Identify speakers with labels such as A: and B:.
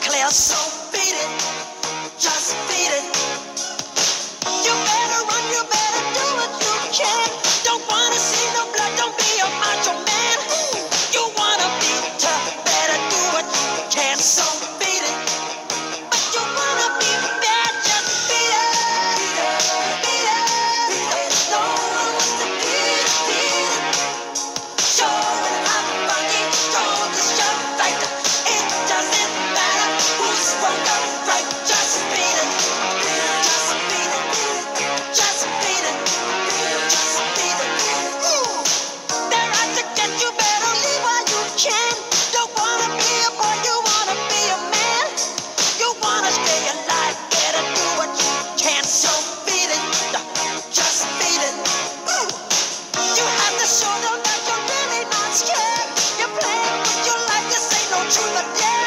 A: declare, so beat it. With your life.